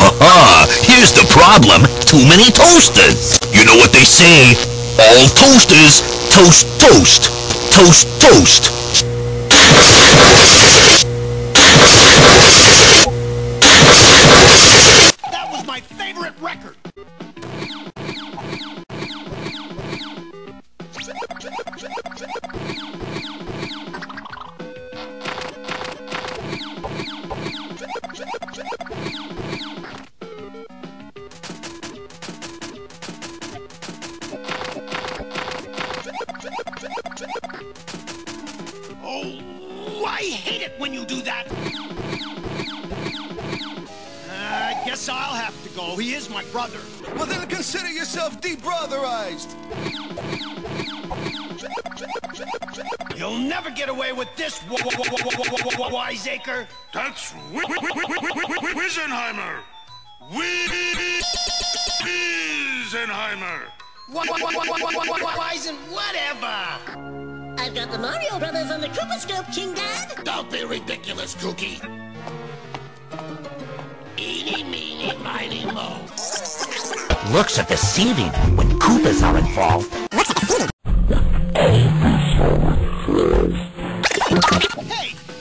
Aha! Here's the problem. Too many toasters. You know what they say. All toasters toast toast. Toast toast. I when you do that. I guess I'll have to go. He is my brother. Well, then consider yourself debrotherized. You'll never get away with this, wiseacre. That's Wi- Wi- Wi- Wi- Wi- Wi- Wi- Wisenheimer. Wisenheimer. Wi- wi- wi- wi- wi- wi- wi- Wisen, whatever. I've got the Mario Brothers on the Koopa Scope, King Dad. Don't be ridiculous, Cookie. Eeny, meeny, miny, mo. Looks are deceiving when Koopas are involved. Hey,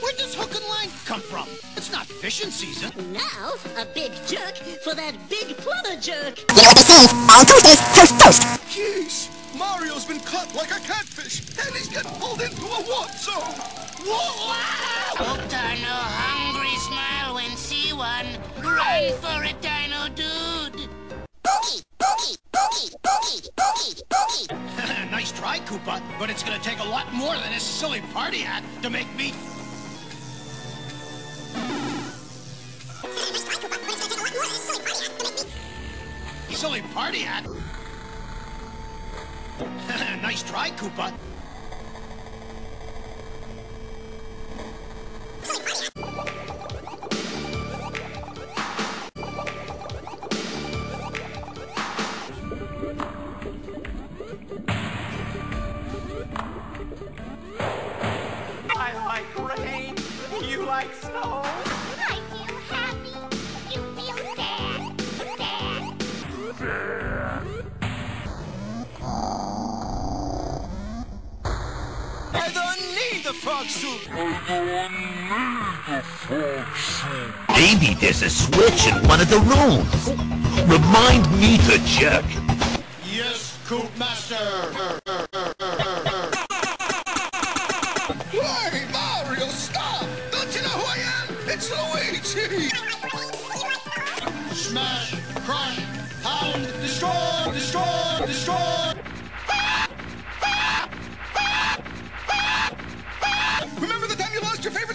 where'd this hook and line come from? It's not fishing season. Now, a big jerk for that big plumber jerk. You know what they say, all toasters toast toast. Jeez, Mario's been cut like a catfish, and he's getting pulled into a warp zone. Hope Dino hungry smile when see one. Run for it, Dino dude. Boogie, boogie, boogie, boogie, boogie, boogie. nice try, Koopa, but it's gonna take a lot more than this silly party hat to make me. Silly party hat. nice try, Koopa. I like rain. You like snow. I don't need the frog suit. Maybe there's a switch in one of the rooms. Remind me to check. Yes, Coop Master. Hey, Mario, stop! Don't you know who I am? It's Luigi! Smash, crush, pound, destroy, destroy, destroy.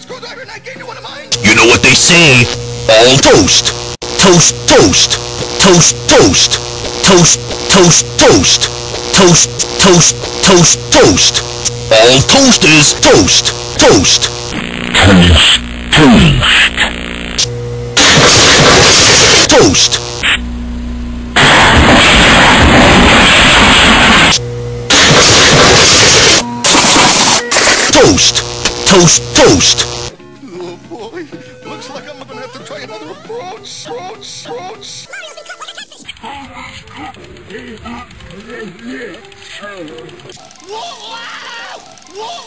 You know what they say. All toast. Toast toast. Toast toast. Toast toast toast. Toast toast toast toast. All toasters toast. Toast. Toast. Toast. Toast toast. Oh Approach, approach. Wow! Wow!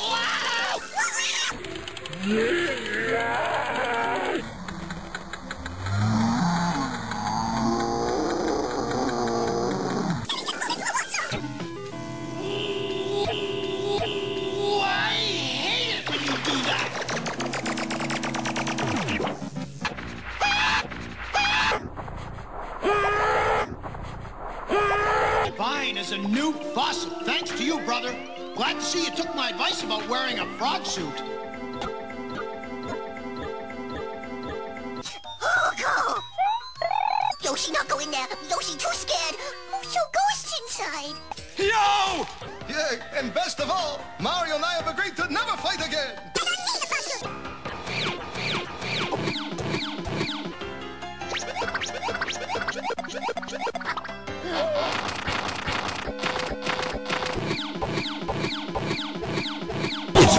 Fine as a new fossil. Thanks to you, brother. Glad to see you took my advice about wearing a frog suit. Go! Yoshi not go in there. Yoshi too scared. Oh, show ghosts inside. Yo! Yeah, and best of all, Mario and I have agreed to never fight again.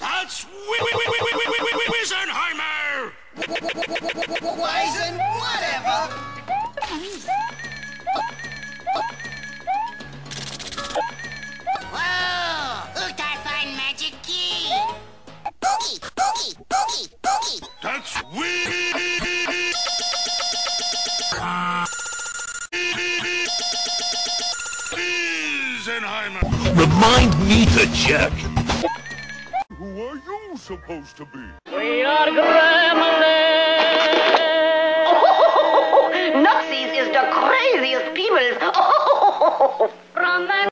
That's Wisenheimer! Wisen, whatever! Whoa! Look, I find magic key! Boogie, boogie, boogie, boogie! That's Wisenheimer! Remind me to check! supposed to be. We are gremlins. Oh, Nazis is the craziest people. Oh, from the